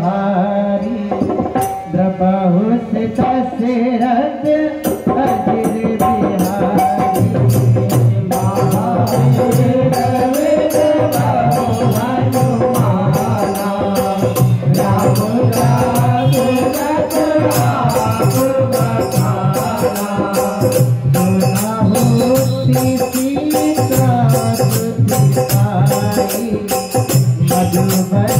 भारी द्रपहु से दशरथ अजिर बिहारी। महावीर मधुबन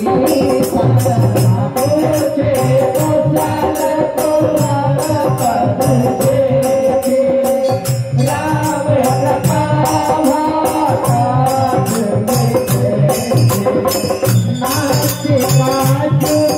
you.